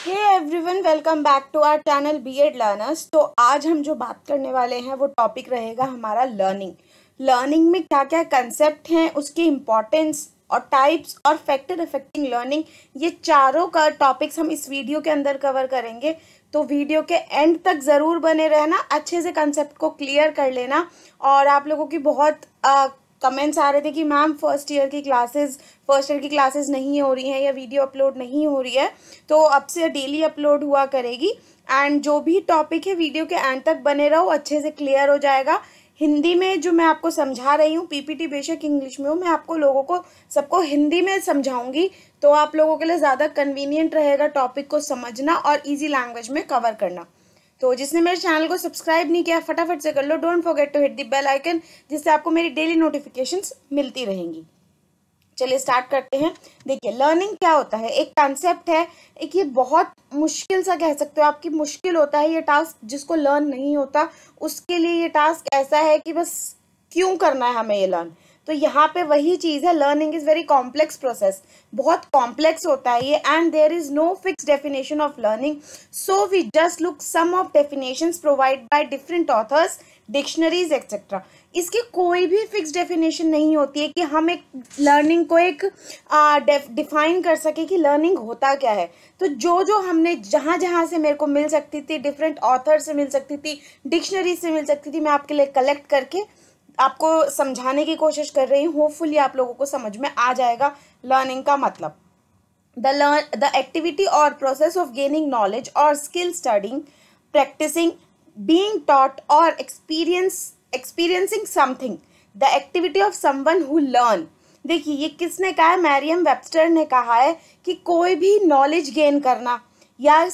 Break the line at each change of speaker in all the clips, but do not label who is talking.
Hey everyone welcome back to our channel BEd learners तो आज हम जो बात करने वाले हैं, वो टॉपिक रहेगा हमारा लर्निंग लर्निंग में क्या क्या कंसेप्ट हैं, उसकी इम्पॉर्टेंस और टाइप्स और फैक्टर अफेक्टिंग लर्निंग ये चारों का टॉपिक्स हम इस वीडियो के अंदर कवर करेंगे। तो वीडियो के एंड तक ज़रूर बने रहना, अच्छे से कंसेप्ट को क्लियर कर लेना। और आप लोगों की बहुत कमेंट्स आ रहे थे कि मैम फ़र्स्ट ईयर की क्लासेस फ़र्स्ट ईयर की क्लासेस नहीं हो रही हैं या वीडियो अपलोड नहीं हो रही है तो अब से डेली अपलोड हुआ करेगी। एंड जो भी टॉपिक है वीडियो के एंड तक बने रहो, अच्छे से क्लियर हो जाएगा। हिंदी में जो मैं आपको समझा रही हूँ पीपीटी बेशक इंग्लिश में हो, मैं आपको लोगों को, सबको हिंदी में समझाऊँगी तो आप लोगों के लिए ज़्यादा कन्वीनियंट रहेगा टॉपिक को समझना और इजी लैंग्वेज में कवर करना। तो जिसने मेरे चैनल को सब्सक्राइब नहीं किया, फटाफट से कर लो। Don't forget to hit the bell icon जिससे आपको मेरी डेली नोटिफिकेशंस मिलती रहेंगी। चलिए स्टार्ट करते हैं। देखिए लर्निंग क्या होता है? एक कंसेप्ट है, एक ये बहुत मुश्किल सा कह सकते हो आपकी मुश्किल होता है ये टास्क जिसको लर्न नहीं होता। उसके लिए ये टास्क ऐसा है कि बस क्यों करना है हमें ये लर्न तो यहाँ पे वही चीज़ है learning is very complex process बहुत कॉम्प्लेक्स होता है ये and there is no fix definition of learning so we just look some of definitions provide by different authors dictionaries etcetera इसकी कोई भी फिक्स डेफिनेशन नहीं होती है कि हम एक लर्निंग को एक डिफाइन कर सके कि लर्निंग होता क्या है। तो जो जो हमने जहाँ जहाँ से मेरे को मिल सकती थी डिफरेंट ऑथर से मिल सकती थी डिक्शनरी से मिल सकती थी, मैं आपके लिए कलेक्ट करके आपको समझाने की कोशिश कर रही हूँ होपफुली आप लोगों को समझ में आ जाएगा। लर्निंग का मतलब। द लर्न द एक्टिविटी और प्रोसेस ऑफ़ गेनिंग नॉलेज और skill studying practising being taught और experience experiencing something the activity of someone who learn देखिए, ये किसने कहा है? मैरियम वेबस्टर ने कहा है कि कोई भी नॉलेज गेन करना या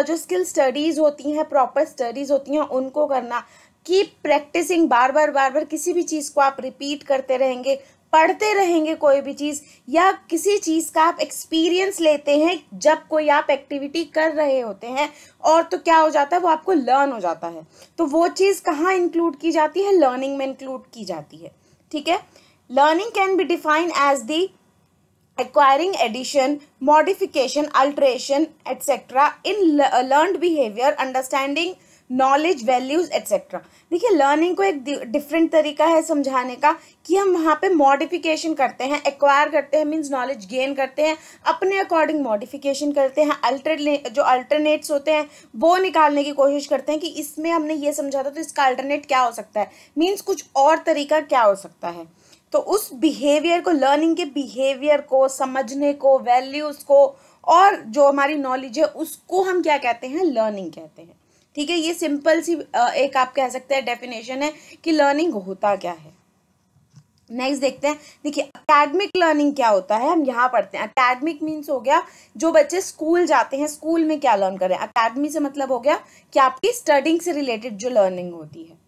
जो स्किल स्टडीज़ होती हैं प्रॉपर स्टडीज़ होती हैं, उनको करना। कीप प्रैक्टिसिंग बार बार बार बार, किसी भी चीज़ को आप रिपीट करते रहेंगे, पढ़ते रहेंगे कोई भी चीज़, या किसी चीज़ का आप एक्सपीरियंस लेते हैं, जब कोई आप एक्टिविटी कर रहे होते हैं, और तो क्या हो जाता है, वो आपको लर्न हो जाता है। तो वो चीज़ कहाँ इंक्लूड की जाती है? लर्निंग में इंक्लूड की जाती है। ठीक है? Learning can be define as the acquiring addition, modification, alteration etc in learned behavior, understanding knowledge values etcetera देखिए लर्निंग को एक डिफरेंट तरीका है समझाने का कि हम वहाँ पे मॉडिफिकेशन करते हैं एक्वायर करते हैं मीन्स नॉलेज गेन करते हैं, अपने अकॉर्डिंग मॉडिफिकेशन करते हैं अल्टरने जो अल्टरनेट्स होते हैं, वो निकालने की कोशिश करते हैं कि इसमें हमने ये समझा था तो इसका अल्टरनेट क्या हो सकता है? मीन्स कुछ और तरीका क्या हो सकता है? तो उस बिहेवियर को लर्निंग के बिहेवियर को, समझने को वैल्यूज़ को और जो हमारी नॉलेज है, उसको हम क्या कहते हैं? लर्निंग कहते हैं। ठीक है, ये सिंपल सी एक आप कह सकते हैं डेफिनेशन है कि लर्निंग होता क्या है। नेक्स्ट देखते हैं। देखिए अकेडमिक लर्निंग क्या होता है? हम यहाँ पढ़ते हैं। अकेडमिक मीन्स हो गया, जो बच्चे स्कूल जाते हैं स्कूल में क्या लर्न करें अकेडमी से मतलब हो गया कि आपकी स्टडिंग से रिलेटेड जो लर्निंग होती है।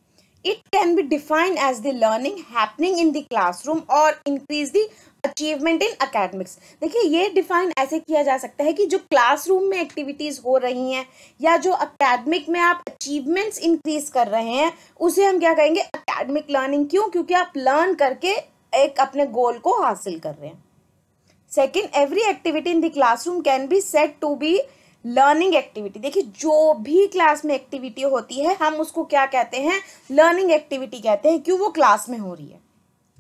It can be defined as the learning happening in the classroom और increase the achievement in academics देखिए, ये डिफाइन ऐसे किया जा सकता है कि जो क्लासरूम में एक्टिविटीज़ हो रही हैं या जो अकेडमिक में आप अचीवमेंट्स इंक्रीज कर रहे हैं, उसे हम क्या कहेंगे? अकेडमिक लर्निंग क्यों? क्योंकि आप लर्न करके एक अपने गोल को हासिल कर रहे हैं। Second every activity in the classroom can be set to be learning activity देखिए, जो भी क्लास में एक्टिविटी होती है, हम उसको क्या कहते हैं? लर्निंग एक्टिविटी कहते हैं क्यों वो क्लास में हो रही है।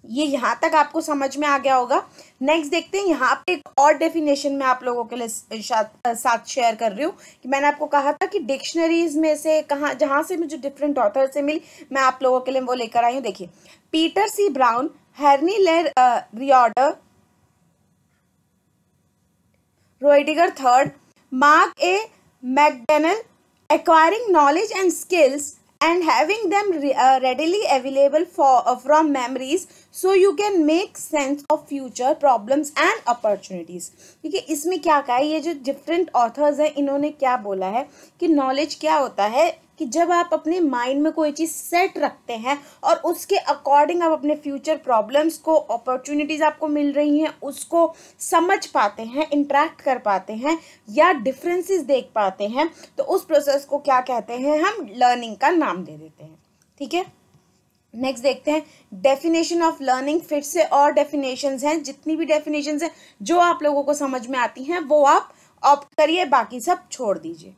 ये यहाँ तक आपको समझ में आ गया होगा। नेक्स्ट देखते हैं, यहाँ पे एक और डेफिनेशन में आप लोगों के लिए साथ शेयर कर रही हूँ कि मैंने आपको कहा था कि डिक्शनरीज में से कहाँ, जहाँ से मुझे डिफरेंट ऑथर से मिली, मैं आप लोगों के लिए वो लेकर आई हूँ। देखिए Peter C Brown हेरनी L Roediger Roediger third Mark A McDaniel acquiring knowledge and skills and having them re uh, readily available for uh, from memories so you can make sense of future problems and opportunities ठीक है इसमें क्या कहा है ये जो different authors हैं इन्होंने क्या बोला है कि knowledge क्या होता है कि जब आप अपने माइंड में कोई चीज़ सेट रखते हैं और उसके अकॉर्डिंग आप अपने फ्यूचर प्रॉब्लम्स को अपॉर्चुनिटीज़ आपको मिल रही हैं, उसको समझ पाते हैं इंट्रैक्ट कर पाते हैं या डिफरेंसेस देख पाते हैं तो उस प्रोसेस को क्या कहते हैं, हम लर्निंग का नाम दे देते हैं। ठीक है? नेक्स्ट देखते हैं। डेफिनेशन ऑफ़ लर्निंग फिर से और डेफिनेशंस हैं। जितनी भी डेफिनेशंस हैं, जो आप लोगों को समझ में आती हैं, वो आप ऑप्ट करिए, बाकी सब छोड़ दीजिए।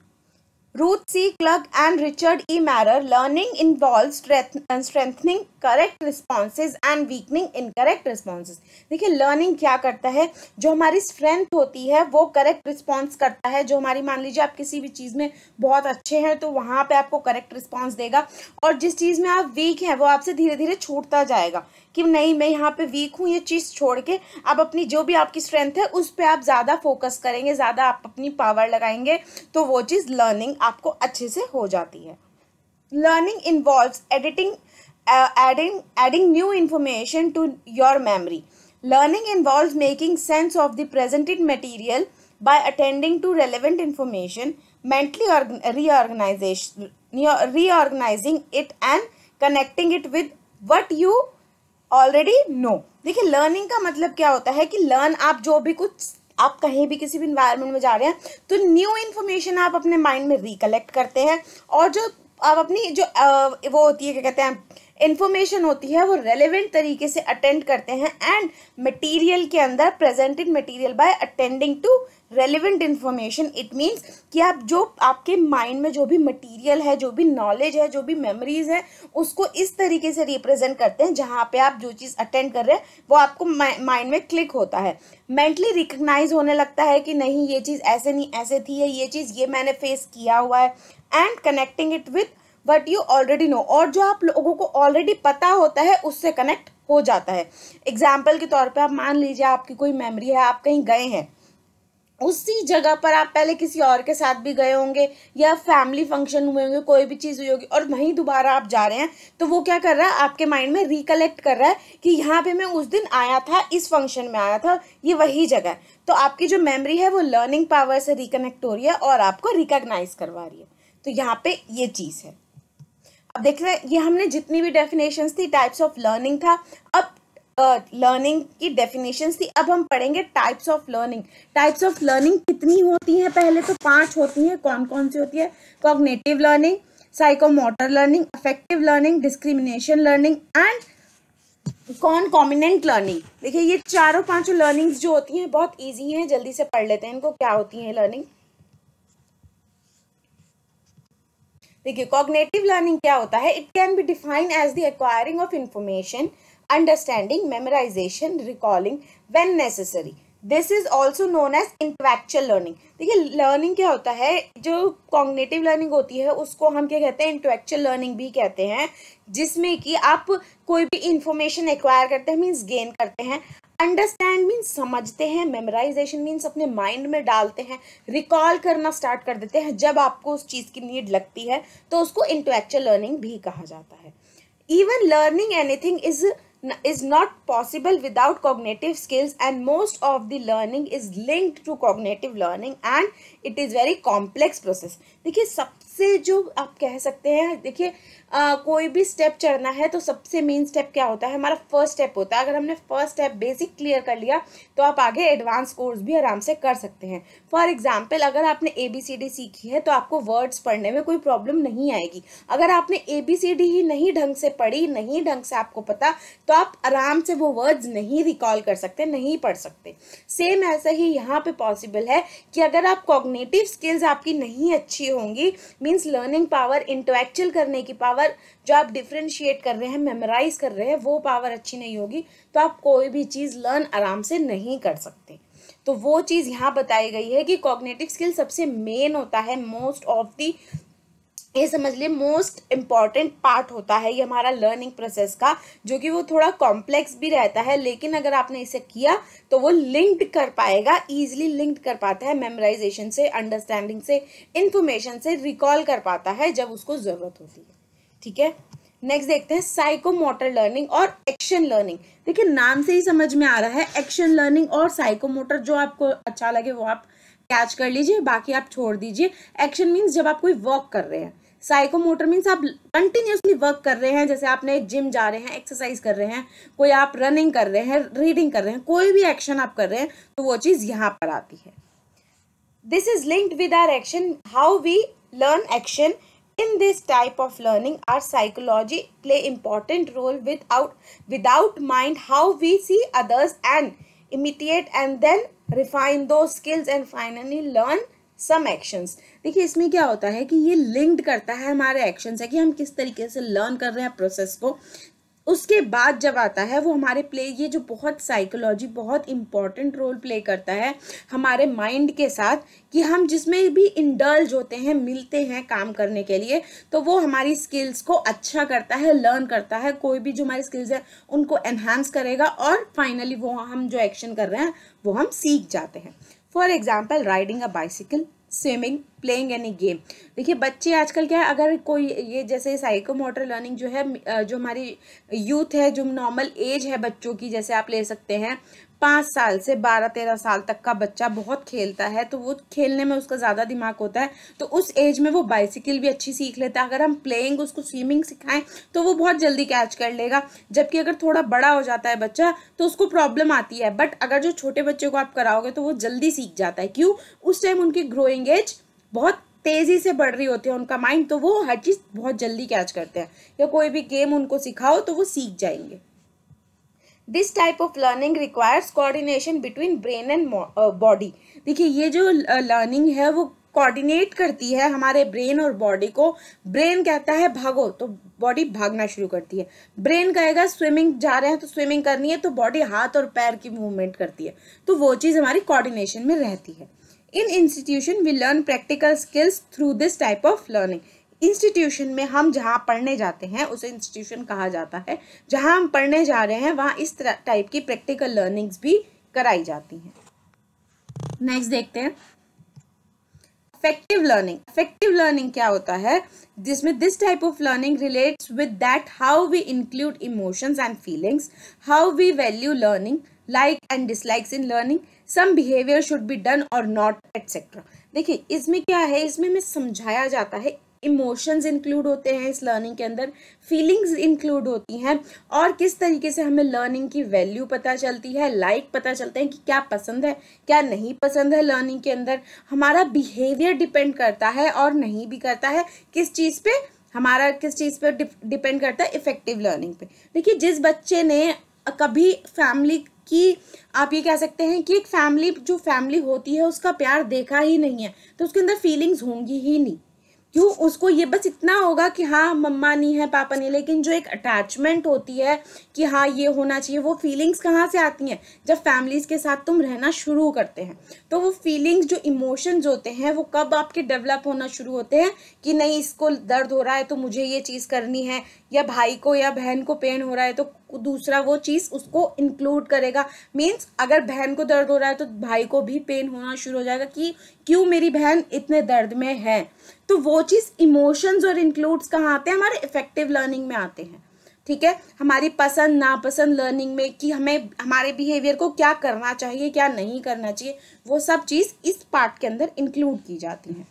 Ruth C. Clark and Richard E. Marer, learning involves strengthening correct responses and weakening incorrect responses. देखिए लर्निंग क्या करता है जो हमारी स्ट्रेंथ होती है वो करेक्ट रिस्पॉन्स करता है जो हमारी मान लीजिए आप किसी भी चीज़ में बहुत अच्छे हैं तो वहाँ पे आपको करेक्ट रिस्पॉन्स देगा और जिस चीज़ में आप वीक हैं वो आपसे धीरे धीरे छूटता जाएगा कि नहीं, मैं यहाँ पे वीक हूँ, ये चीज़ छोड़ के आप अपनी जो भी आपकी स्ट्रेंथ है, उस पर आप ज़्यादा फोकस करेंगे, ज़्यादा आप अपनी पावर लगाएँगे तो वो चीज़ लर्निंग आपको अच्छे से हो जाती है। Learning involve editing adding adding new information to your memory learning involve making sense of the presented material by attending to relevant information mentally reorganisation reorganising it and connecting it with what you already know देखिए learning का मतलब क्या होता है कि learn आप जो भी कुछ, आप कहीं भी किसी भी इन्वायरमेंट में जा रहे हैं तो न्यू इन्फॉर्मेशन आप अपने माइंड में रिकलेक्ट करते हैं और जो आप अपनी जो वो होती है, क्या कहते हैं इन्फॉर्मेशन होती है, वो रेलिवेंट तरीके से अटेंड करते हैं एंड मटेरियल के अंदर presented material by attending to relevant information it means कि आप जो, आपके माइंड में जो भी मटेरियल है, जो भी नॉलेज है, जो भी मेमोरीज है, उसको इस तरीके से रिप्रेजेंट करते हैं जहाँ पे आप जो चीज़ अटेंड कर रहे हैं, वो आपको माइंड में क्लिक होता है। मेंटली रिकग्नाइज होने लगता है कि नहीं, ये चीज़ ऐसे नहीं, ऐसे थी है, ये चीज़ ये मैंने फेस किया हुआ है। And connecting it with what you already know और जो आप लोगों को ऑलरेडी पता होता है, उससे कनेक्ट हो जाता है। एग्ज़ाम्पल के तौर पे आप मान लीजिए आपकी कोई मेमोरी है, आप कहीं गए हैं। उसी जगह पर आप पहले किसी और के साथ भी गए होंगे, या फैमिली फ़ंक्शन हुए होंगे, कोई भी चीज़ हुई होगी, और वहीं दोबारा आप जा रहे हैं तो वो क्या कर रहा है, आपके माइंड में रिकलेक्ट कर रहा है कि यहाँ पे मैं उस दिन आया था, इस फ़ंक्शन में आया था, ये वही जगह है। तो आपकी जो मेमोरी है, वो लर्निंग पावर से रिकनेक्ट हो रही है, और आपको रिकग्नाइज करवा रही है। तो यहाँ पे ये चीज़ है। अब देख रहे हैं ये हमने जितनी भी डेफिनेशंस थी टाइप्स ऑफ़ लर्निंग था अब लर्निंग uh, की डेफिनेशंस थी अब हम पढ़ेंगे types of learning types of learning कितनी होती हैं? पहले तो पाँच होती हैं कौन कौन सी होती है? Cognitive learning psychomotor learning affective learning discrimination learning and कौन कॉमिनेंट लर्निंग देखिए ये चारों पाँचों लर्निंग्स जो होती हैं बहुत ईजी हैं जल्दी से पढ़ लेते हैं इनको क्या होती है लर्निंग देखिए कॉग्नेटिव लर्निंग क्या होता है? It can be define as the acquiring of information understanding memorisation recalling when necessary this is also known as intellectual learning देखिए लर्निंग क्या होता है? जो कॉग्नेटिव लर्निंग होती है, उसको हम क्या कहते हैं? इंटेलेक्चुअल लर्निंग भी कहते हैं, जिसमें कि आप कोई भी इंफॉर्मेशन एक्वायर करते हैं मीन्स गेन करते हैं। अंडरस्टैंड मीन्स समझते हैं मेमोराइजेशन मीन्स अपने माइंड में डालते हैं रिकॉल करना स्टार्ट कर देते हैं, जब आपको उस चीज़ की नीड लगती है तो उसको इंटेलेक्चुअल लर्निंग भी कहा जाता है। Even learning anything is is not possible without cognitive skills and most of the learning is linked to cognitive learning and it is very complex process. देखिए, सबसे जो आप कह सकते हैं, देखिए आ, कोई भी स्टेप चढ़ना है तो सबसे मेन स्टेप क्या होता है? हमारा फ़र्स्ट स्टेप होता है। अगर हमने फ़र्स्ट स्टेप बेसिक क्लियर कर लिया तो आप आगे एडवांस कोर्स भी आराम से कर सकते हैं। फॉर एग्ज़ाम्पल अगर आपने ए बी सी डी सीखी है तो आपको वर्ड्स पढ़ने में कोई प्रॉब्लम नहीं आएगी। अगर आपने ए बी सी डी ही नहीं ढंग से पढ़ी नहीं ढंग से आपको पता तो आप आराम से वो वर्ड्स नहीं रिकॉल कर सकते नहीं पढ़ सकते। सेम ऐसा ही यहाँ पे पॉसिबल है कि अगर आप कॉग्नेटिव स्किल्स आपकी नहीं अच्छी होंगी मीन्स लर्निंग पावर इंटेलेक्चुअल करने की पावर पावर जो आप डिफ्रेंशिएट कर रहे हैं मेमोराइज कर रहे हैं, वो पावर अच्छी नहीं होगी तो आप कोई भी चीज़ लर्न आराम से नहीं कर सकते। तो वो चीज़ यहाँ बताई गई है कि कॉग्नेटिव स्किल सबसे मेन होता है मोस्ट ऑफ़ दी ये समझ लिए मोस्ट इंपॉर्टेंट पार्ट होता है ये हमारा लर्निंग प्रोसेस का, जो कि वो थोड़ा कॉम्प्लेक्स भी रहता है, लेकिन अगर आपने इसे किया तो वो लिंक्ड कर पाएगा ईजिली लिंक्ड कर पाता है मेमोराइजेशन से अंडरस्टैंडिंग से इंफॉर्मेशन से रिकॉल कर पाता है जब उसको ज़रूरत होती है। ठीक है? नेक्स्ट देखते हैं साइकोमोटर लर्निंग और एक्शन लर्निंग देखिए, नाम से ही समझ में आ रहा है एक्शन लर्निंग और साइकोमोटर जो आपको अच्छा लगे वो आप कैच कर लीजिए, बाकी आप छोड़ दीजिए। एक्शन मीन्स जब आप कोई वर्क कर रहे हैं। साइकोमोटर मीन्स आप कंटिन्यूसली वर्क कर रहे हैं, जैसे आपने जिम जा रहे हैं एक्सरसाइज कर रहे हैं, कोई आप रनिंग कर रहे हैं रीडिंग कर रहे हैं, कोई भी एक्शन आप कर रहे हैं तो वो चीज़ यहाँ पर आती है। This is linked with our action how we learn action in this type of learning our psychology play important role without without mind how we see others and imitate and then refine those skills and finally learn some actions देखिए इसमें क्या होता है कि ये linked करता है हमारे एक्शंस है कि हम किस तरीके से लर्न कर रहे हैं प्रोसेस को उसके बाद जब आता है, वो हमारे प्ले ये जो बहुत साइकोलॉजी बहुत इंपॉर्टेंट रोल प्ले करता है हमारे माइंड के साथ कि हम जिसमें भी इंडल्ज होते हैं, मिलते हैं काम करने के लिए तो वो हमारी स्किल्स को अच्छा करता है लर्न करता है। कोई भी जो हमारी स्किल्स है, उनको एनहांस करेगा और फाइनली वो हम जो एक्शन कर रहे हैं, वो हम सीख जाते हैं। For example riding a bicycle swimming playing any game देखिए, बच्चे आजकल क्या है, अगर कोई ये जैसे साइको मोटर लर्निंग जो है जो हमारी यूथ है, जो नॉर्मल एज है बच्चों की, जैसे आप ले सकते हैं पाँच साल से बारह तेरह साल तक का बच्चा बहुत खेलता है तो वो खेलने में उसका ज़्यादा दिमाग होता है तो उस एज में वो बाइसिकल भी अच्छी सीख लेता है। अगर हम प्लेइंग, उसको स्विमिंग सिखाएँ तो वो बहुत जल्दी कैच कर लेगा। जबकि अगर थोड़ा बड़ा हो जाता है बच्चा तो उसको प्रॉब्लम आती है। बट अगर जो छोटे बच्चे को आप कराओगे तो वो जल्दी सीख जाता है। क्यों? उस टाइम उनकी ग्रोइंग एज बहुत तेज़ी से बढ़ रही होती है उनका माइंड तो वो हर चीज़ बहुत जल्दी कैच करते हैं। या कोई भी गेम उनको सिखाओ तो वो सीख जाएँगे। This type of learning requires coordination between brain and body देखिए, ये जो लर्निंग है, वो कोऑर्डिनेट करती है हमारे ब्रेन और बॉडी को। ब्रेन कहता है भागो तो बॉडी भागना शुरू करती है। ब्रेन कहेगा स्विमिंग जा रहे हैं तो स्विमिंग करनी है। तो बॉडी हाथ और पैर की मूवमेंट करती है। तो वो चीज़ हमारी कोऑर्डिनेशन में रहती है। In institution we learn practical skills through this type of learning institution में हम जहाँ पढ़ने जाते हैं, उसे इंस्टीट्यूशन कहा जाता है। जहाँ हम पढ़ने जा रहे हैं, वहाँ इस टाइप की प्रैक्टिकल लर्निंग्स भी कराई जाती हैं। नेक्स्ट देखते हैं। अफेक्टिव लर्निंग अफेक्टिव लर्निंग क्या होता है? जिसमें this type of learning relates with that how we include emotions and feelings how we value learning like and dislikes in learning some behaviour should be done और not etcetera देखिए, इसमें क्या है? इसमें में समझाया जाता है इमोशंस इंक्लूड होते हैं इस लर्निंग के अंदर, फीलिंग्स इंक्लूड होती हैं, और किस तरीके से हमें लर्निंग की वैल्यू पता चलती है, लाइक like पता चलते हैं कि क्या पसंद है, क्या नहीं पसंद है लर्निंग के अंदर, हमारा बिहेवियर डिपेंड करता है और नहीं भी करता है, किस चीज़ पे, हमारा किस चीज़ पे डिपेंड करता है इफ़ेक्टिव लर्निंग पे। देखिए, जिस बच्चे ने कभी फैमिली की, आप ये कह सकते हैं कि एक फैमिली, जो फैमिली होती है, उसका प्यार देखा ही नहीं है तो उसके अंदर फीलिंग्स होंगी ही नहीं। क्यों? उसको ये बस इतना होगा कि हाँ मम्मा नहीं है, पापा नहीं लेकिन जो एक अटैचमेंट होती है कि हाँ ये होना चाहिए, वो फीलिंग्स कहाँ से आती हैं? जब फैमिलीज़ के साथ तुम रहना शुरू करते हैं तो वो फीलिंग्स जो इमोशंस होते हैं, वो कब आपके डेवलप होना शुरू होते हैं कि नहीं, इसको दर्द हो रहा है तो मुझे ये चीज़ करनी है या भाई को या बहन को पेन हो रहा है तो दूसरा वो चीज़ उसको इंक्लूड करेगा। मीन्स अगर बहन को दर्द हो रहा है तो भाई को भी पेन होना शुरू हो जाएगा कि क्यों मेरी बहन इतने दर्द में है? तो वो चीज़ इमोशंस और इंक्लूड्स कहाँ आते हैं? हमारे इफ़ेक्टिव लर्निंग में आते हैं। ठीक है? हमारी पसंद, नापसंद लर्निंग में कि हमें, हमारे बिहेवियर को क्या करना चाहिए, क्या नहीं करना चाहिए, वो सब चीज़ इस पार्ट के अंदर इंक्लूड की जाती हैं।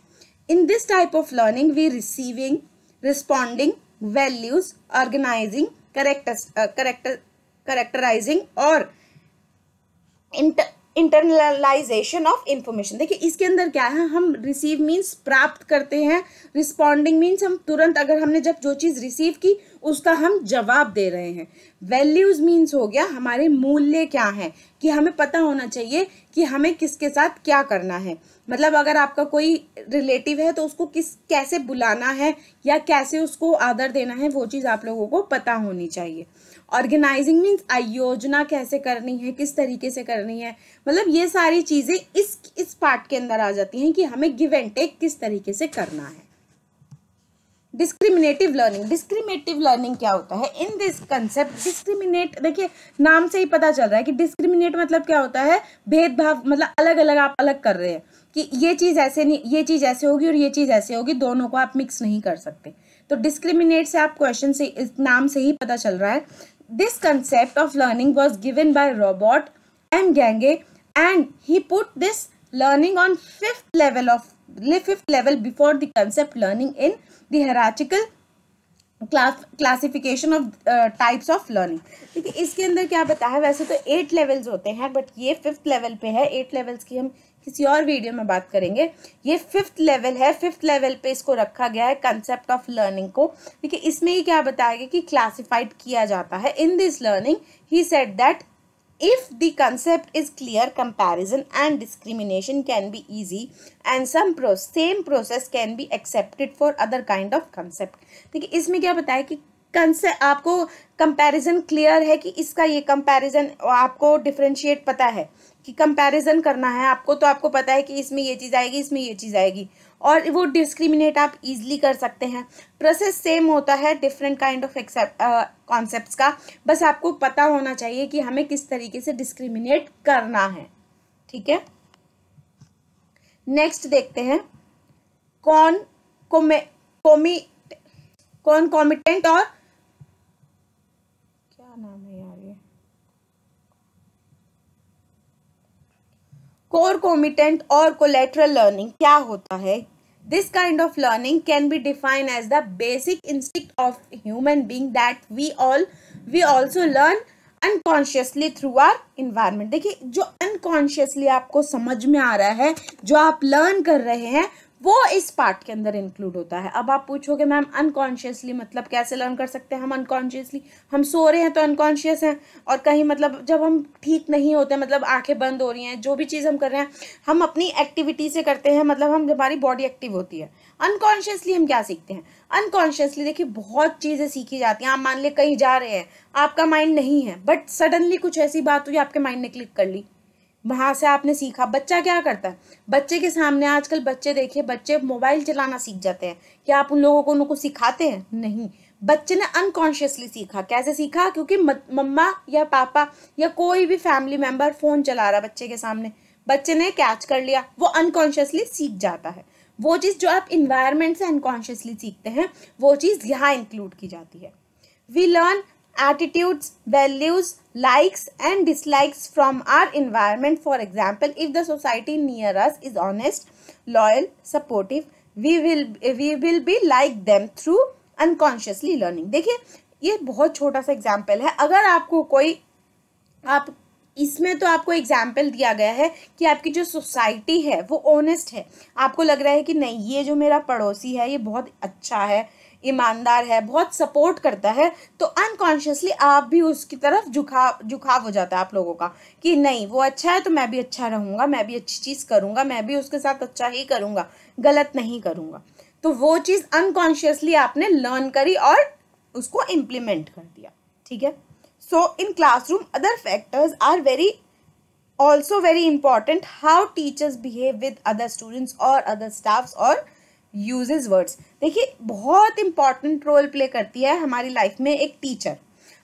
In this type of learning we receiving responding values organising character characterising और इंटरनलाइजेशन ऑफ़ इंफॉर्मेशन देखिए, इसके अंदर क्या है? हम रिसीव मीन्स प्राप्त करते हैं। रिस्पॉन्डिंग मीन्स हम तुरंत अगर हमने जब जो चीज़ रिसीव की उसका हम जवाब दे रहे हैं। वैल्यूज़ मीन्स हो गया हमारे मूल्य क्या हैं, कि हमें पता होना चाहिए कि हमें किसके साथ क्या करना है। मतलब अगर आपका कोई रिलेटिव है तो उसको किस, कैसे बुलाना है या कैसे उसको आदर देना है, वो चीज़ आप लोगों को पता होनी चाहिए। ऑर्गेनाइजिंग मीन्स आयोजना कैसे करनी है, किस तरीके से करनी है। मतलब ये सारी चीज़ें इस इस पार्ट के अंदर आ जाती हैं कि हमें गिव एंड टेक किस तरीके से करना है। Discriminative learning. डिस्क्रिमिनेटिव लर्निंग क्या होता है? इन दिस कंसेप्ट डिस्क्रिमिनेट देखिए, नाम से ही पता चल रहा है कि डिस्क्रिमिनेट मतलब क्या होता है? भेदभाव मतलब अलग अलग आप अलग कर रहे हैं कि ये चीज़ ऐसे नहीं, ये चीज़ ऐसे होगी और ये चीज़ ऐसे होगी, दोनों को आप मिक्स नहीं कर सकते। तो डिस्क्रिमिनेट से आप क्वेश्चन से, इस नाम से ही पता चल रहा है। This concept of learning was given by Robert M Gange and he put this learning on fifth level of fifth level before the concept learning in the hierarchical classification of types of learning ठीक है इसके अंदर क्या बताया है, वैसे तो eight levels होते हैं बट ये फिफ्थ लेवल पे है। एट लेवल्स की हम किसी और वीडियो में बात करेंगे। ये फिफ्थ लेवल है। फिफ्थ लेवल पे इसको रखा गया है कंसेप्ट ऑफ़ लर्निंग को। ठीक है इसमें ही क्या बताया गया कि क्लासिफाइड किया जाता है। In this learning he set that if the concept is clear comparison and discrimination can be easy and some pro same process can be accepted for other kind of concept देखिए इसमें क्या बताया कि concept आपको comparison clear है कि इसका ये कंपैरिजन आपको डिफरेंशिएट पता है कि कंपैरिजन करना है आपको तो आपको पता है कि इसमें ये चीज़ आएगी इसमें ये चीज़ आएगी और वो डिस्क्रिमिनेट आप इजीली कर सकते हैं। प्रोसेस सेम होता है different kind of except concept का। बस आपको पता होना चाहिए कि हमें किस तरीके से डिस्क्रिमिनेट करना है। ठीक है? नेक्स्ट देखते हैं। कौन कोमे कोमी कौन कॉमिटेंट और क्या नाम है यार ये कोर कोमिटेंट और कोलेट्रल लर्निंग क्या होता है? This kind of learning can be define as the basic instinct of human being that we all we also learn unconsciously through our environment देखिए, जो अनकॉन्शियसली आपको समझ में आ रहा है, जो आप लर्न कर रहे हैं वो इस पार्ट के अंदर इंक्लूड होता है। अब आप पूछोगे, मैम अनकॉन्शियसली मतलब कैसे लर्न कर सकते हैं हम अनकॉन्शियसली हम सो रहे हैं तो अनकॉन्शियस हैं? और कहीं मतलब जब हम ठीक नहीं होते मतलब आँखें बंद हो रही हैं, जो भी चीज़ हम कर रहे हैं, हम अपनी एक्टिविटी से करते हैं मतलब हम, हमारी बॉडी एक्टिव होती है। अनकॉन्शियसली हम क्या सीखते हैं? अनकॉन्शियसली देखिए, बहुत चीज़ें सीखी जाती हैं। आप मान ले कहीं जा रहे हैं, आपका माइंड नहीं है बट सडनली कुछ ऐसी बात हुई, आपके माइंड ने क्लिक कर ली। वहाँ से आपने सीखा, बच्चा क्या करता है? बच्चे के सामने आजकल बच्चे देखिए, बच्चे मोबाइल चलाना सीख जाते हैं। क्या आप उन लोगों को उनको सिखाते हैं? नहीं। बच्चे ने अनकॉन्शियसली सीखा। कैसे सीखा? क्योंकि मम्मा या पापा या कोई भी फैमिली मेंबर फ़ोन चला रहा बच्चे के सामने। बच्चे ने कैच कर लिया। वो अनकॉन्शियसली सीख जाता है। वो चीज़ जो आप इन्वायरमेंट से अनकॉन्शियसली सीखते हैं, वो चीज़ यहाँ इंक्लूड की जाती है। We learn attitudes, values, likes and dislikes from our environment. For example, if the society near us is honest, loyal, supportive, we will we will be like them through unconsciously learning. देखिए ये बहुत छोटा सा example है अगर आपको कोई आप इसमें तो आपको एग्ज़ाम्पल दिया गया है कि आपकी जो सोसाइटी है वो ऑनेस्ट है आपको लग रहा है कि नहीं ये जो मेरा पड़ोसी है ये बहुत अच्छा है ईमानदार है, बहुत सपोर्ट करता है तो अनकॉन्शियसली आप भी उसकी तरफ़ झुका, झुकाव हो जाता है आप लोगों का कि नहीं, वो अच्छा है तो मैं भी अच्छा रहूँगा, मैं भी अच्छी चीज़ करूँगा, मैं भी उसके साथ अच्छा ही करूँगा, गलत नहीं करूँगा। तो वो चीज़ अनकॉन्शियसली आपने लर्न करी और उसको इम्प्लीमेंट कर दिया, ठीक है? So in classroom other factors are very also very important how teachers behave with other students और अदर स्टाफ्स और यूजेज वर्ड्स। देखिए, बहुत इंपॉर्टेंट रोल प्ले करती है हमारी लाइफ में एक टीचर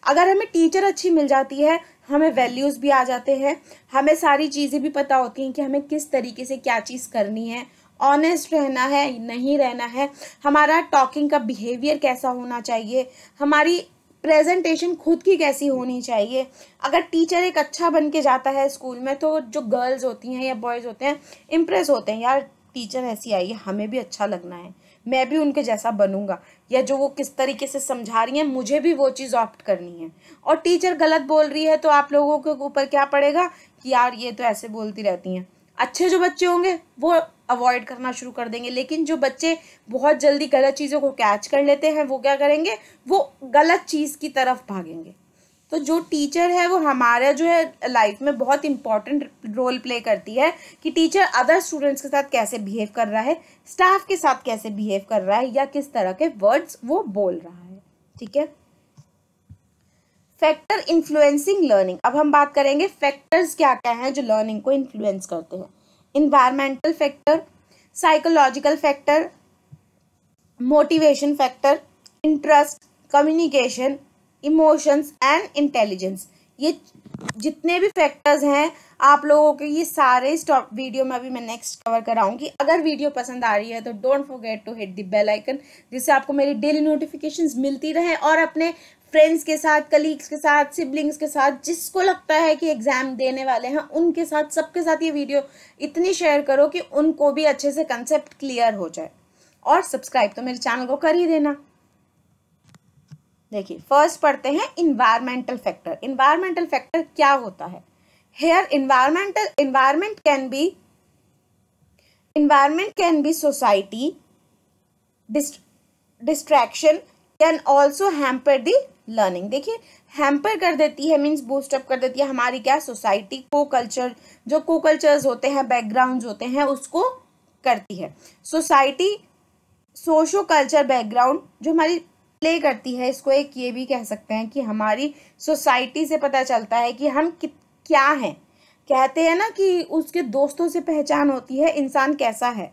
अगर हमें टीचर अच्छी मिल जाती है, हमें वैल्यूज़ भी आ जाते हैं, हमें सारी चीज़ें भी पता होती हैं कि हमें किस तरीके से क्या चीज़ करनी है ऑनेस्ट रहना है, नहीं रहना है, हमारा टॉकिंग का बिहेवियर कैसा होना चाहिए, हमारी प्रेजेंटेशन खुद की कैसी होनी चाहिए। अगर टीचर एक अच्छा बन के जाता है स्कूल में तो जो गर्ल्स होती हैं या बॉयज़ होते हैं इम्प्रेस होते हैं। यार टीचर ऐसी आई है, हमें भी अच्छा लगना है। मैं भी उनके जैसा बनूँगा। या जो वो किस तरीके से समझा रही हैं, मुझे भी वो चीज़ ऑप्ट करनी है। और टीचर गलत बोल रही है तो आप लोगों के ऊपर क्या पड़ेगा कि यार, ये तो ऐसे बोलती रहती हैं। अच्छे जो बच्चे होंगे, वो अवॉइड करना शुरू कर देंगे। लेकिन जो बच्चे बहुत जल्दी गलत चीज़ों को कैच कर लेते हैं, वो क्या करेंगे? वो गलत चीज़ की तरफ़ भागेंगे। तो जो टीचर है, वो हमारा जो है लाइफ में बहुत इंपॉर्टेंट रोल प्ले करती है कि टीचर अदर स्टूडेंट्स के साथ कैसे बिहेव कर रहा है स्टाफ के साथ कैसे बिहेव कर रहा है या किस तरह के वर्ड्स वो बोल रहा है, ठीक है? फैक्टर इन्फ्लुएंसिंग लर्निंग अब हम बात करेंगे फैक्टर्स क्या क्या हैं जो लर्निंग को इन्फ्लुएंस करते हैं। Environmental factor psychological factor motivation factor interest communication emotions and intelligence. ये जितने भी फैक्टर्स हैं, आप लोगों के ये सारे स्टॉप वीडियो में अभी मैं नेक्स्ट कवर कराऊँगी। अगर वीडियो पसंद आ रही है तो don't forget to hit the bell icon जिससे आपको मेरी डेली नोटिफिकेशंस मिलती रहे और अपने फ्रेंड्स के साथ कलीग्स के साथ सिबलिंग्स के साथ, जिसको लगता है कि एग्ज़ाम देने वाले हैं, उनके साथ, सबके साथ ये वीडियो इतनी शेयर करो कि उनको भी अच्छे से कंसेप्ट क्लियर हो जाए। और सब्सक्राइब तो मेरे चैनल को कर ही देना। देखिए फ़र्स्ट पढ़ते हैं इन्वायरमेंटल फैक्टर इन्वायरमेंटल फैक्टर क्या होता है? Here environmental environment can be environment can be society distraction can also hamper the learning देखिए हैम्पर कर देती है मीन्स बूस्टअप कर देती है हमारी क्या? सोसाइटी को कल्चर जो को कल्चर्स होते हैं बैकग्राउंड होते हैं, उसको करती है। सोसाइटी सोशो कल्चर बैकग्राउंड जो हमारी प्ले करती है इसको एक ये भी कह सकते हैं कि हमारी सोसाइटी से पता चलता है कि हम कि, क्या हैं। कहते हैं ना कि उसके दोस्तों से पहचान होती है इंसान कैसा है।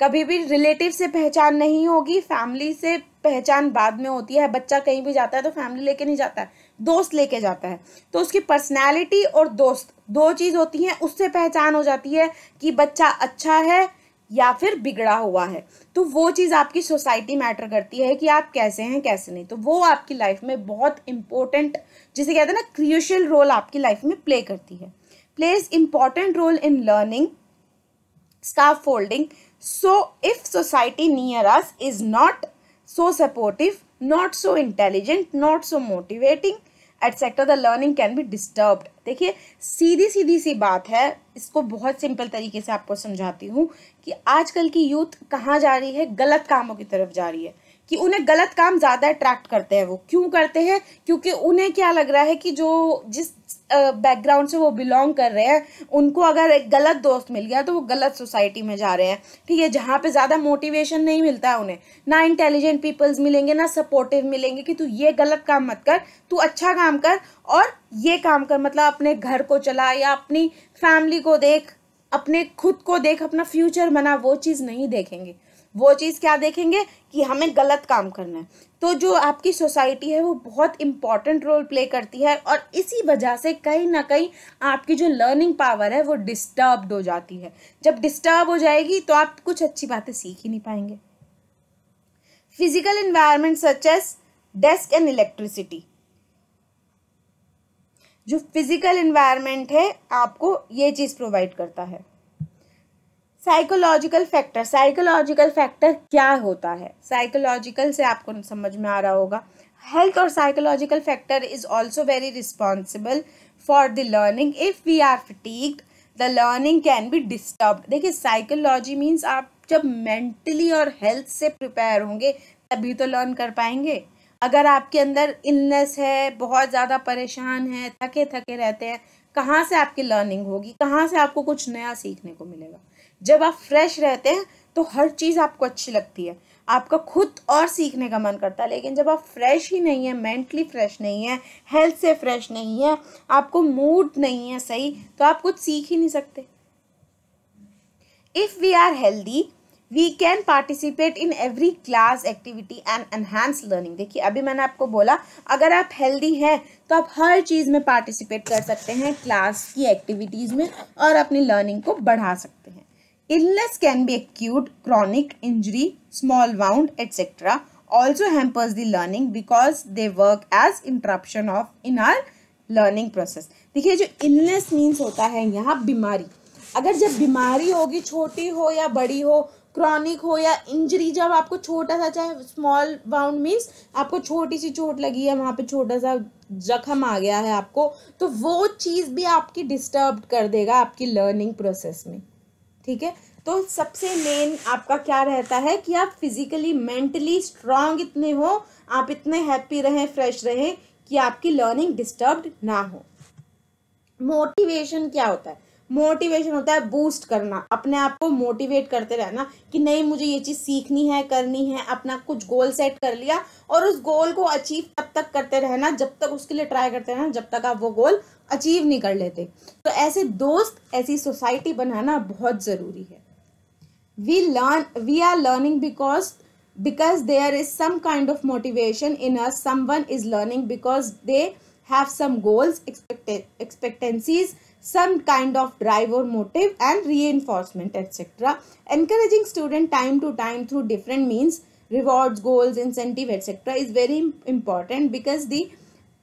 कभी भी रिलेटिव से पहचान नहीं होगी फैमिली से पहचान बाद में होती है। बच्चा कहीं भी जाता है तो फैमिली लेके नहीं जाता है दोस्त लेके जाता है। तो उसकी पर्सनैलिटी और दोस्त दो चीज़ होती हैं उससे पहचान हो जाती है कि बच्चा अच्छा है या फिर बिगड़ा हुआ है। तो वो चीज़ आपकी सोसाइटी मैटर करती है कि आप कैसे हैं कैसे नहीं। तो वो आपकी लाइफ में बहुत इंपॉर्टेंट जिसे कहते हैं ना क्रियोशल रोल आपकी लाइफ में प्ले करती है। Plays important role in learning scaffolding So, if society near us is not so supportive, not so intelligent, not so motivating, etcetera the learning can be disturbed देखिए सीधी सीधी सी बात है इसको बहुत सिंपल तरीके से आपको समझाती हूँ कि आजकल की यूथ कहाँ जा रही है? गलत कामों की तरफ़ जा रही है। कि उन्हें गलत काम ज़्यादा अट्रैक्ट करते हैं वो। क्यों करते हैं? क्योंकि उन्हें क्या लग रहा है कि जो जिस बैकग्राउंड से वो बिलोंग कर रहे हैं, उनको अगर एक गलत दोस्त मिल गया तो वो गलत सोसाइटी में जा रहे हैं। ठीक है, जहाँ पे ज़्यादा मोटिवेशन नहीं मिलता है उन्हें। ना इंटेलिजेंट पीपल्स मिलेंगे, ना सपोर्टिव मिलेंगे कि तू ये गलत काम मत कर, तू अच्छा काम कर और ये काम कर। मतलब अपने घर को चला या अपनी फैमिली को देख अपने खुद को देख, अपना फ्यूचर बना, वो चीज़ नहीं देखेंगे। वो चीज़ क्या देखेंगे? कि हमें गलत काम करना है। तो जो आपकी सोसाइटी है, वो बहुत इंपॉर्टेंट रोल प्ले करती है और इसी वजह से कहीं ना कहीं आपकी जो लर्निंग पावर है, वो डिस्टर्ब्ड हो जाती है। जब डिस्टर्ब हो जाएगी तो आप कुछ अच्छी बातें सीख ही नहीं पाएँगे। Physical environment such desk and electricity जो फ़िज़िकल इन्वायरमेंट है, आपको ये चीज़ प्रोवाइड करता है। साइकोलॉजिकल फैक्टर साइकोलॉजिकल फैक्टर क्या होता है? साइकोलॉजिकल से आपको समझ में आ रहा होगा। हेल्थ और psychological factor is also very responsible for the learning if we are fatigued the learning can be disturb देखिए साइकोलॉजी मीन्स आप जब मेंटली और हेल्थ से प्रिपेयर होंगे, तभी तो लर्न कर पाएँगे। अगर आपके अंदर इलनेस है, बहुत ज़्यादा परेशान है थके थके रहते हैं, कहाँ से आपकी लर्निंग होगी? कहाँ से आपको कुछ नया सीखने को मिलेगा? जब आप फ्रेश रहते हैं तो हर चीज़ आपको अच्छी लगती है। आपका खुद और सीखने का मन करता है, लेकिन जब आप फ्रेश ही नहीं है मेंटली फ्रेश नहीं है हेल्थ से फ्रेश नहीं है, आपको मूड नहीं है सही तो आप कुछ सीख ही नहीं सकते। If we are healthy we can participate in every class activity and enhance learning देखिए अभी मैंने आपको बोला अगर आप हेल्दी हैं तो आप हर चीज़ में पार्टिसिपेट कर सकते हैं क्लास की एक्टिविटीज़ में और अपनी लर्निंग को बढ़ा सकते हैं Illness can be acute, chronic, injury, small wound, etc. Also hampers the learning because they work as interruption of in our learning process. देखिए जो illness means होता है यहाँ बीमारी अगर जब बीमारी होगी छोटी हो या बड़ी हो क्रॉनिक हो या इंजरी, जब आपको छोटा सा, चाहे स्मॉल बाउंड मीन्स आपको छोटी सी चोट लगी है, वहाँ पे छोटा सा जख्म आ गया है आपको तो वो चीज़ भी आपकी डिस्टर्ब कर देगा आपकी लर्निंग प्रोसेस में। ठीक है? तो सबसे मेन आपका क्या रहता है कि आप फिजिकली मेंटली स्ट्रांग इतने हो, आप इतने हैप्पी रहें फ्रेश रहें कि आपकी लर्निंग डिस्टर्ब ना हो। मोटिवेशन क्या होता है? मोटिवेशन होता है बूस्ट करना, अपने आप को मोटिवेट करते रहना कि नहीं, मुझे ये चीज़ सीखनी है, करनी है, अपना कुछ गोल सेट कर लिया और उस गोल को अचीव तब तक करते रहना, जब तक उसके लिए ट्राई करते रहना, जब तक आप वो गोल अचीव नहीं कर लेते। तो ऐसे दोस्त, ऐसी सोसाइटी बनाना बहुत ज़रूरी है। We learn we are learning because because there is some kind of motivation in us, someone is learning because they have some goals expect expectancies some kind of drive or motive and reinforcement etc encouraging student time to time through different means rewards goals incentive etc is very important because the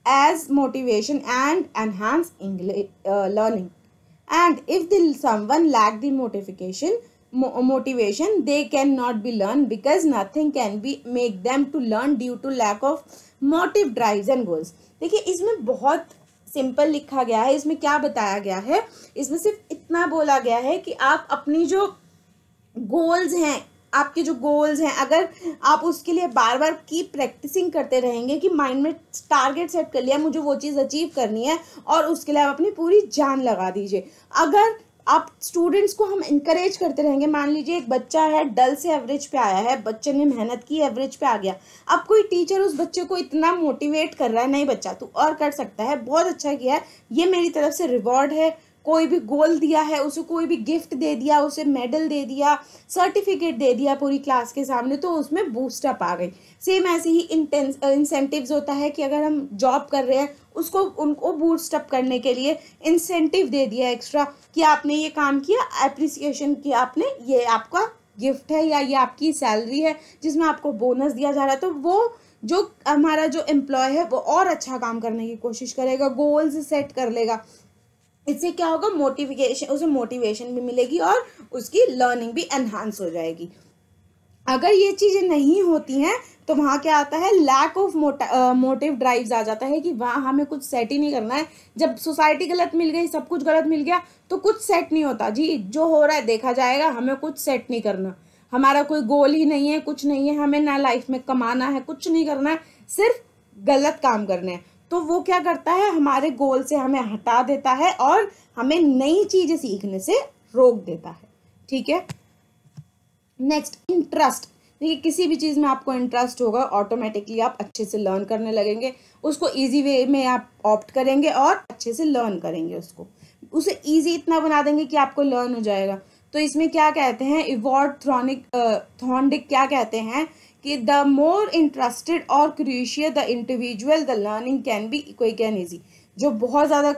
as motivation and enhance English uh, learning. And if the, someone lack the motivation, mo motivation, they cannot be learned because nothing can be make them to learn due to lack of motive drives and goals. देखिए इसमें बहुत simple लिखा गया है इसमें क्या बताया गया है इसमें सिर्फ़ इतना बोला गया है कि आप अपनी जो गोल्स हैं आपके जो गोल्स हैं अगर आप उसके लिए बार बार की प्रैक्टिसिंग करते रहेंगे कि माइंड में टारगेट सेट कर लिया मुझे वो चीज़ अचीव करनी है और उसके लिए आप अपनी पूरी जान लगा दीजिए अगर आप स्टूडेंट्स को हम इंकरेज करते रहेंगे। मान लीजिए एक बच्चा है डल से एवरेज पे आया है, बच्चे ने मेहनत की एवरेज पे आ गया। अब कोई टीचर उस बच्चे को इतना मोटिवेट कर रहा है, नहीं बच्चा, तू और कर सकता है, बहुत अच्छा किया है। ये मेरी तरफ़ से रिवॉर्ड है। कोई भी गोल दिया है, उसे कोई भी गिफ्ट दे दिया, उसे मेडल दे दिया सर्टिफिकेट दे दिया पूरी क्लास के सामने तो उसमें बूस्टअप आ गई। सेम ऐसे ही इंटेंस इंसेंटिव्स होता है कि अगर हम जॉब कर रहे हैं, उसको, उनको बूस्टअप करने के लिए इंसेंटिव दे दिया एक्स्ट्रा कि आपने ये काम किया अप्रिसिएशन किया आपने ये आपका गिफ्ट है या ये आपकी सैलरी है, जिसमें आपको बोनस दिया जा रहा है तो वो जो हमारा जो एम्प्लॉय है, वो और अच्छा काम करने की कोशिश करेगा गोल्स सेट कर लेगा। इससे क्या होगा मोटिवेशन उसे मोटिवेशन भी मिलेगी और उसकी लर्निंग भी एनहांस हो जाएगी। अगर ये चीज़ें नहीं होती हैं तो वहाँ क्या आता है लैक ऑफ़ मोटिव ड्राइव्स आ जाता है कि वहाँ हमें कुछ सेट ही नहीं करना है। जब सोसाइटी गलत मिल गई, सब कुछ गलत मिल गया तो कुछ सेट नहीं होता। जी, जो हो रहा है, देखा जाएगा, हमें कुछ सेट नहीं करना। हमारा कोई गोल ही नहीं है, कुछ नहीं है, हमें ना लाइफ में कमाना है, कुछ नहीं करना है, सिर्फ़ गलत काम करने हैं। तो वो क्या करता है? हमारे गोल से हमें हटा देता है और हमें नई चीज़ें सीखने से रोक देता है। ठीक है? नेक्स्ट इंटरेस्ट देखिए, किसी भी चीज़ में आपको इंटरेस्ट होगा ऑटोमेटिकली आप अच्छे से लर्न करने लगेंगे। उसको इजी वे में आप ऑप्ट करेंगे और अच्छे से लर्न करेंगे उसको। उसे इजी इतना बना देंगे कि आपको लर्न हो जाएगा। तो इसमें क्या कहते हैं? इवॉर्ड थ्रॉनिक थॉन्डिक क्या कहते हैं? कि द मोर इंटरेस्टेड और curious the individual the learning can be quick and easy जो बहुत ज़्यादा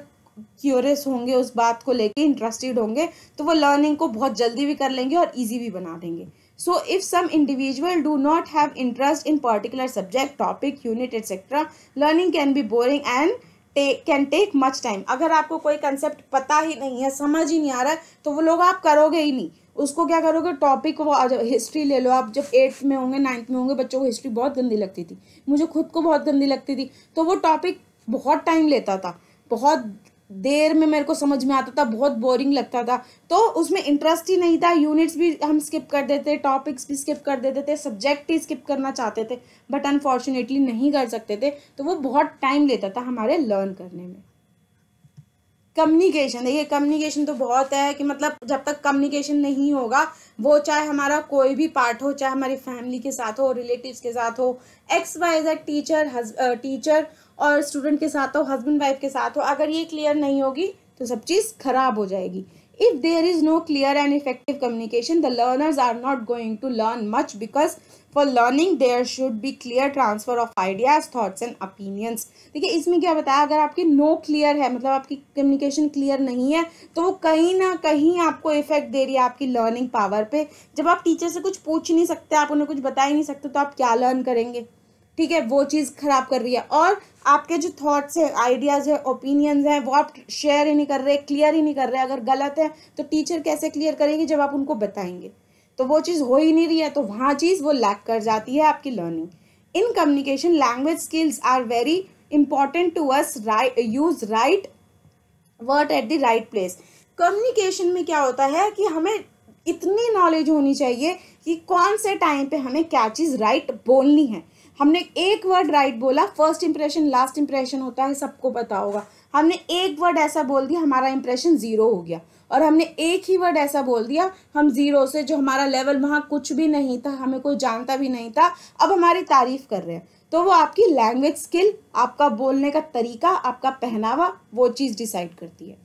क्यूरियस होंगे उस बात को लेके इंटरेस्टेड होंगे तो वो लर्निंग को बहुत जल्दी भी कर लेंगे और ईजी भी बना देंगे। So if some individual do not have interest in particular subject topic unit etcetera learning can be boring and can take much time अगर आपको कोई कंसेप्ट पता ही नहीं है, समझ ही नहीं आ रहा है तो वो लोग आप करोगे ही नहीं। उसको क्या करोगे? टॉपिक वो हिस्ट्री ले लो। आप जब एट्थ में होंगे नाइन्थ में होंगे, बच्चों को हिस्ट्री बहुत गंदी लगती थी। मुझे खुद को बहुत गंदी लगती थी। तो वो टॉपिक बहुत टाइम लेता था। बहुत देर में मेरे को समझ में आता था, बहुत बोरिंग लगता था। तो उसमें इंटरेस्ट ही नहीं था। यूनिट्स भी हम स्किप कर देते टॉपिक्स भी स्किप कर देते थे सब्जेक्ट ही स्किप करना चाहते थे बट अनफॉर्चुनेटली नहीं कर सकते थे। तो वो बहुत टाइम लेता था हमारे लर्न करने में। कम्युनिकेशन देखिए कम्युनिकेशन तो बहुत है कि मतलब जब तक कम्युनिकेशन नहीं होगा, वो चाहे हमारा कोई भी पार्ट हो, चाहे हमारी फैमिली के साथ हो रिलेटिव्स के साथ हो X Y Z teacher teacher और स्टूडेंट के साथ हो हस्बैंड वाइफ के साथ हो, अगर ये क्लियर नहीं होगी तो सब चीज़ खराब हो जाएगी। If there is no clear and effective communication the learners are not going to learn much because for learning, there should be clear transfer of ideas, thoughts and opinions. देखिए, इसमें क्या बताया? अगर आपकी नो क्लियर है मतलब आपकी communication clear नहीं है तो वो कहीं ना कहीं आपको इफ़ेक्ट दे रही है आपकी लर्निंग पावर पे। जब आप टीचर से कुछ पूछ नहीं सकते, आप उन्हें कुछ बता ही नहीं सकते तो आप क्या लर्न करेंगे? ठीक है, वो चीज़ खराब कर रही है। और आपके जो थॉट्स है आइडियाज़ है ओपिनियंस हैं, वो आप शेयर ही नहीं कर रहे क्लियर ही नहीं कर रहे। अगर गलत है तो टीचर कैसे क्लियर करेगी? जब आप उनको बताएँगे। तो वो चीज़ हो ही नहीं रही है तो वहाँ चीज़ वो लैक कर जाती है आपकी learning in communication language skills are very important to us right use right word at the right place communication में क्या होता है कि हमें इतनी नॉलेज होनी चाहिए कि कौन से टाइम पे हमें क्या चीज़ राइट बोलनी है। हमने एक वर्ड राइट बोला फ़र्स्ट इंप्रेशन लास्ट इंप्रेशन होता है, सबको पता होगा। हमने एक वर्ड ऐसा बोल दिया, हमारा इंप्रेशन ज़ीरो हो गया। और हमने एक ही वर्ड ऐसा बोल दिया, हम ज़ीरो से, जो हमारा लेवल वहाँ कुछ भी नहीं था, हमें कोई जानता भी नहीं था, अब हमारी तारीफ़ कर रहे हैं। तो वो आपकी लैंग्वेज स्किल आपका बोलने का तरीका, आपका पहनावा, वो चीज़ डिसाइड करती है।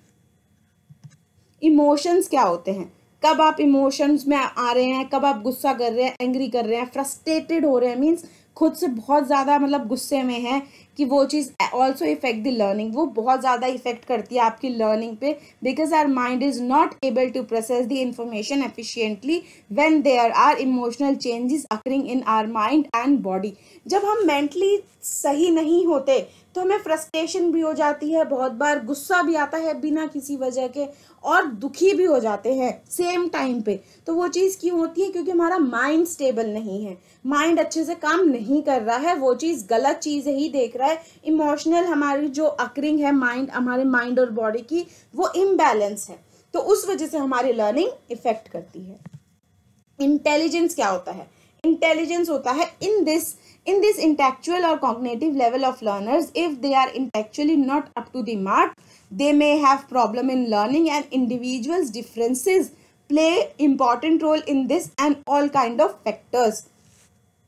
इमोशंस क्या होते हैं? कब आप इमोशंस में आ रहे हैं, कब आप गुस्सा कर रहे हैं एंग्री कर रहे हैं फ्रस्ट्रेटेड हो रहे हैं मीन्स खुद से बहुत ज़्यादा मतलब गुस्से में है कि वो चीज़ ऑल्सो इफ़ेक्ट द लर्निंग वो बहुत ज़्यादा इफ़ेक्ट करती है आपकी लर्निंग पे because our mind is not able to process the information efficiently when there are emotional changes occurring in our mind and body जब हम मेंटली सही नहीं होते तो हमें फ्रस्ट्रेशन भी हो जाती है, बहुत बार गुस्सा भी आता है बिना किसी वजह के, और दुखी भी हो जाते हैं सेम टाइम पे। तो वो चीज़ क्यों होती है? क्योंकि हमारा माइंड स्टेबल नहीं है। माइंड अच्छे से काम नहीं कर रहा है, वो चीज़ गलत चीज़ ही देख रहा रहा है। इमोशनल हमारी जो अकरिंग है माइंड हमारे माइंड और बॉडी की, वो इम्बैलेंस है। तो उस वजह से हमारी लर्निंग इफ़ेक्ट करती है। इंटेलिजेंस क्या होता है? इंटेलिजेंस होता है in this in this intellectual और cognitive level of learners if they are intellectually not up to the they may have problem in learning and individuals differences play important role in this and all kind of factors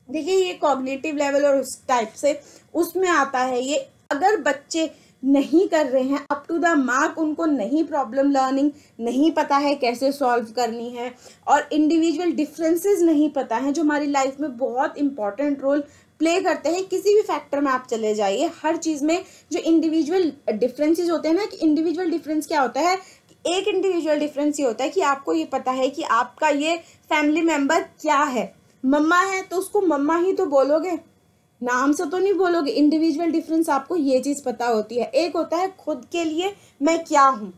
देखिए, ये cognitive level और उस type से उसमें आता है ये, अगर बच्चे नहीं कर रहे हैं अप टू द मार्क उनको नहीं प्रॉब्लम लर्निंग नहीं पता है कैसे सॉल्व करनी है, और इंडिविजुअल डिफरेंसेस नहीं पता है, जो हमारी लाइफ में बहुत इंपॉर्टेंट रोल प्ले करते हैं, किसी भी फैक्टर में आप चले जाइए, हर चीज़ में जो इंडिविजुअल डिफरेंसेस होते हैं ना, कि इंडिविजुअल डिफरेंस क्या होता है, एक इंडिविजुअल डिफरेंस ये होता है कि आपको ये पता है कि आपका ये फैमिली मेंबर क्या है। मम्मा है तो उसको मम्मा ही तो बोलोगे। नाम से तो नहीं बोलोगे इंडिविजुअल डिफरेंस आपको ये चीज़ पता होती है। एक होता है खुद के लिए मैं क्या हूँ?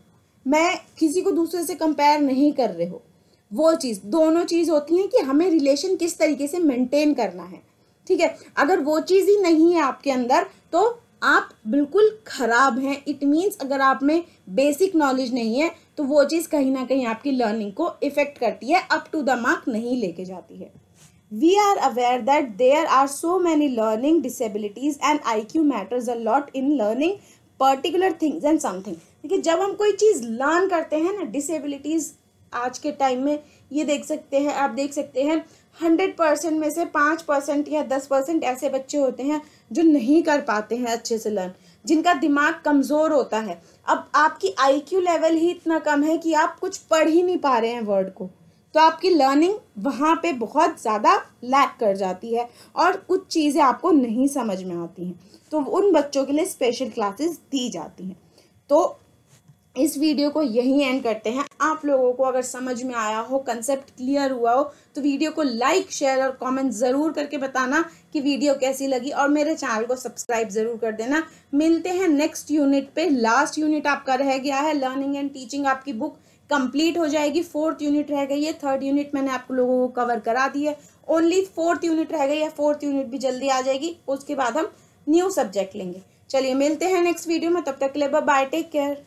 मैं किसी को दूसरे से कंपेयर नहीं कर रहे हो। वो चीज़, दोनों चीज़ होती हैं कि हमें रिलेशन किस तरीके से मेंटेन करना है। ठीक है? अगर वो चीज़ ही नहीं है आपके अंदर तो आप बिल्कुल खराब हैं। इट मीन्स अगर आप में बेसिक नॉलेज नहीं है तो वो चीज़ कहीं ना कहीं आपकी लर्निंग को इफ़ेक्ट करती है अप टू द मार्क नहीं लेके जाती है। Are aware that there are so many learning disabilities and I Q matters a lot in learning particular things and something देखिए, जब हम कोई चीज़ लर्न करते हैं ना डिसेबिलिटीज़ आज के टाइम में, ये देख सकते हैं, आप देख सकते हैं हंड्रेड परसेंट में से पाँच परसेंट या दस परसेंट ऐसे बच्चे होते हैं जो नहीं कर पाते हैं अच्छे से लर्न जिनका दिमाग कमज़ोर होता है। अब आपकी आईक्यू लेवल ही इतना कम है कि आप कुछ पढ़ ही नहीं पा रहे हैं वर्ड को। तो आपकी लर्निंग वहाँ पे बहुत ज़्यादा लैक कर जाती है और कुछ चीज़ें आपको नहीं समझ में आती हैं। तो उन बच्चों के लिए स्पेशल क्लासेस दी जाती हैं। तो इस वीडियो को यहीं एंड करते हैं। आप लोगों को अगर समझ में आया हो कंसेप्ट क्लियर हुआ हो तो वीडियो को लाइक शेयर और कमेंट ज़रूर करके बताना कि वीडियो कैसी लगी और मेरे चैनल को सब्सक्राइब ज़रूर कर देना। मिलते हैं नेक्स्ट यूनिट पे। लास्ट यूनिट आपका रह गया है। लर्निंग एंड टीचिंग आपकी बुक कंप्लीट हो जाएगी। फोर्थ यूनिट रह गई है। थर्ड यूनिट मैंने आप लोगों को कवर करा दी है। ओनली फोर्थ यूनिट रह गई है। फोर्थ यूनिट भी जल्दी आ जाएगी। उसके बाद हम न्यू सब्जेक्ट लेंगे। चलिए मिलते हैं नेक्स्ट वीडियो में। तब तक के लिए बाय टेक केयर